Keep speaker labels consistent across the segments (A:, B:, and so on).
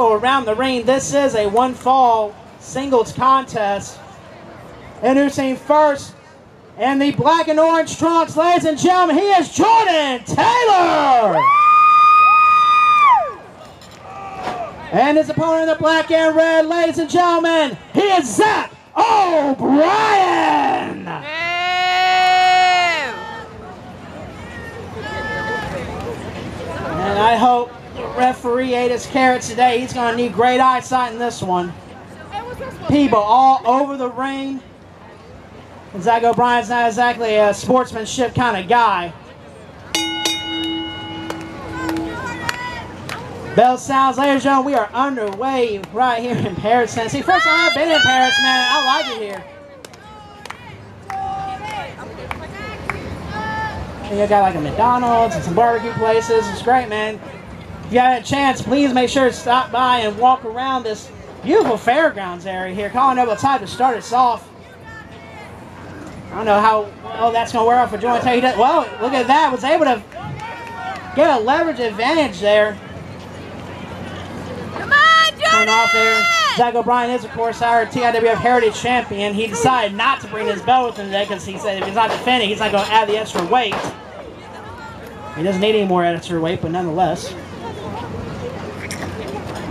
A: people around the ring. This is a one fall singles contest. And Introducing first and the black and orange trunks, ladies and gentlemen, he is Jordan Taylor. And his opponent in the black and red, ladies and gentlemen, he is Zach O'Brien. And I hope referee ate his carrots today. He's going to need great eyesight in this one. People all over the ring. Zach O'Brien's not exactly a sportsmanship kind of guy. Bell sounds, ladies and gentlemen, we are underway right here in Paris, Tennessee. First time I've been in Paris, man. I like it here. You got like a McDonald's and some barbecue places. It's great, man. If you have a chance, please make sure to stop by and walk around this beautiful fairgrounds area here. Colin Noble time to start us off. I don't know how well that's going to wear off for Jordan Taylor. Well, look at that. Was able to get a leverage advantage there.
B: Come on,
A: Coming off there.
B: Jordan!
A: Zach O'Brien is, of course, our TIWF Heritage Champion. He decided not to bring his belt with him today because he said if he's not defending, he's not going to add the extra weight. He doesn't need any more extra weight, but nonetheless.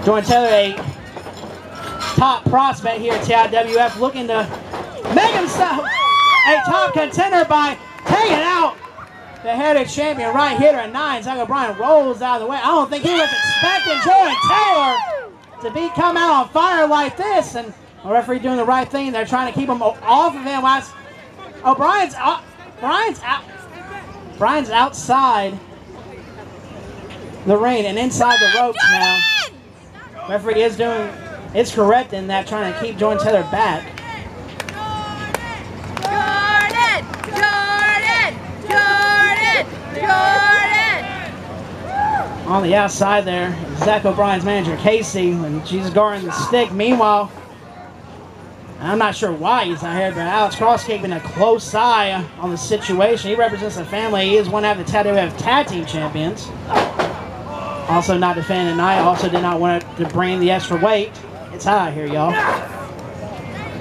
A: Jordan Taylor, a top prospect here at TIWF, looking to make himself a top contender by taking out the Heritage Champion right here at nine. Zach O'Brien rolls out of the way. I don't think he was expecting Jordan Taylor to be come out on fire like this, and the referee doing the right thing. They're trying to keep him off of him. While O'Brien's out, Brian's out, Brian's outside the ring and inside the ropes now. Referee is doing, is correct in that, trying to keep Jordan Taylor back.
B: Jordan! Jordan! Jordan! Jordan!
A: On the outside there, Zach O'Brien's manager Kasey, and she's guarding the stick. Meanwhile, I'm not sure why he's not here, but Alex Cross keeping a close eye on the situation. He represents a family. He is one of the TWF Tag Team Champions. Also not defending tonight. Also did not want to bring the extra weight. It's high here, y'all.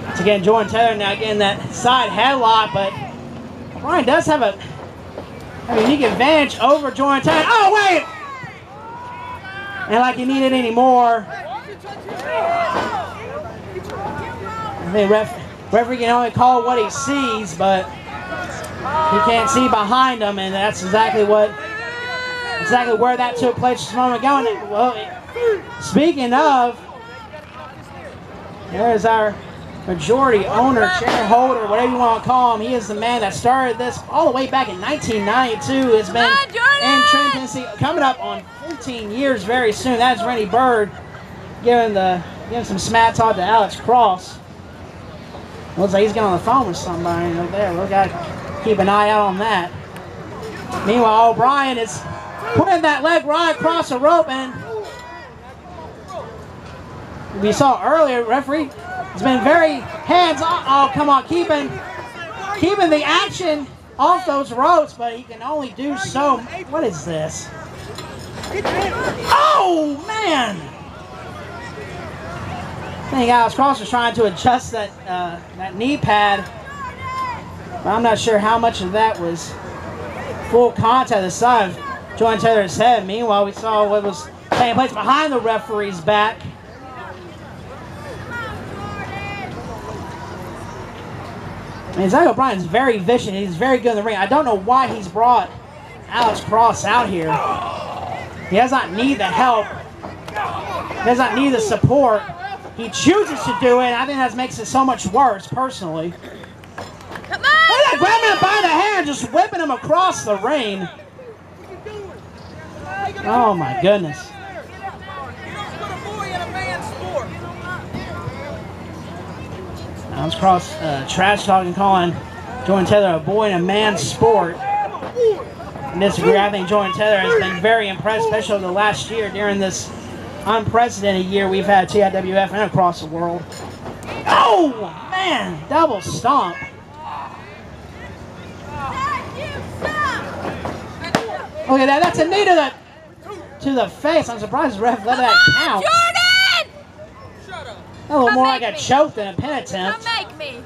A: Once again, Jordan Taylor now getting that side headlock, but Ryan does have a, a unique advantage over Jordan Taylor. Oh, wait! And like he needed any more. I mean, ref, referee can only call what he sees, but he can't see behind him, and that's exactly what, exactly where that took place just a moment ago. And, well, speaking of, there's our majority owner, shareholder, whatever you want to call him. He is the man that started this all the way back in 1992. It's been in Trent, Tennessee, coming up on 14 years very soon. That's Randy Bird giving the giving some smack talk to Alex Cross. Looks like he's getting on the phone with somebody over there. We got to keep an eye out on that. Meanwhile, O'Brien is putting that leg right across the rope, and we saw earlier, referee has been very hands on. Oh, come on, keeping keeping the action off those ropes, but he can only do so. What is this? Oh man! I think Alex Cross was trying to adjust that uh, that knee pad, but I'm not sure how much of that was full contact the side of Jordan Taylor's head. Meanwhile, we saw what was taking place behind the referee's back. Mean, Zach O'Brien's very vicious. He's very good in the ring. I don't know why he's brought Alex Cross out here. He does not need the help. He does not need the support. He chooses to do it. and I think that makes it so much worse, personally.
B: Come
A: Look at that,
B: on!
A: grabbing him by the hair and just whipping him across the ring. Oh my goodness. Alex Cross uh, trash talking, calling Jordan Taylor a boy in a man's sport. I disagree. I think Jordan Taylor has been very impressed, especially the last year during this unprecedented year we've had TIWF and across the world. Oh man, double stomp. Look at that. That's a knee to the face. I'm surprised the ref let that count. Jordan! Shut up. A little
B: Come
A: more
B: make
A: like a
B: me.
A: choke than a pin attempt.
B: Come
A: attempt.
B: make me.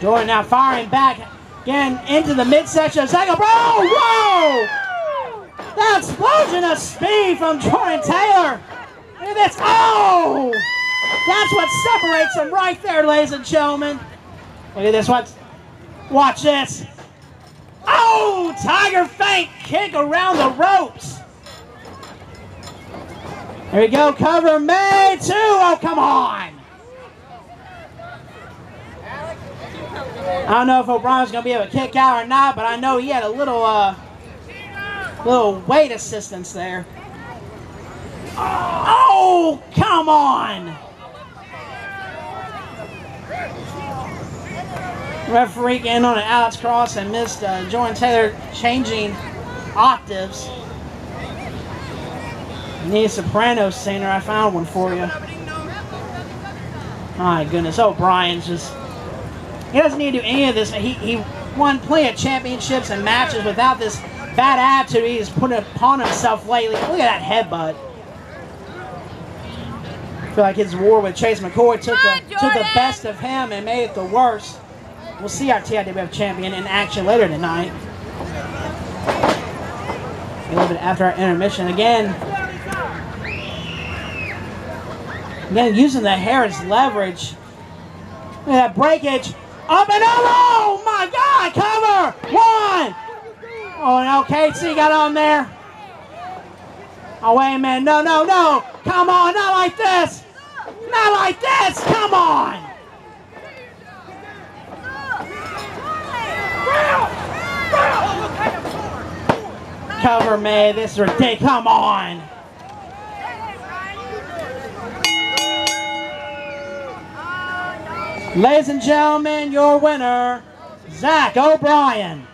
A: Jordan now firing back again into the midsection of second. Bro, whoa! That explosion of speed from Jordan Taylor. Look at this. Oh! That's what separates them right there, ladies and gentlemen. Look at this. What? Watch this. Oh! Tiger feint kick around the ropes. There we go. Cover made. Two. Oh, come on. I don't know if O'Brien's gonna be able to kick out or not, but I know he had a little uh little weight assistance there. Oh, come on! Referee getting on an Alex Cross and missed uh, Jordan Taylor changing octaves. Need a soprano singer. I found one for you. My goodness, O'Brien's just he doesn't need to do any of this. He, he won plenty of championships and matches without this bad attitude he's put upon himself lately. Look at that headbutt. I feel like his war with Chase McCoy took the, took the best of him and made it the worst. We'll see our TIWF champion in action later tonight. A little bit after our intermission. Again, again using the hair as leverage. Look at that breakage. Up and over! Oh my God! Cover! One! Oh, no, Kasey got on there. Oh, wait a minute. No, no, no. Come on, not like this. Not like this. Come on. Cover me. This is ridiculous. Come on. Ladies and gentlemen, your winner, Zach O'Brien.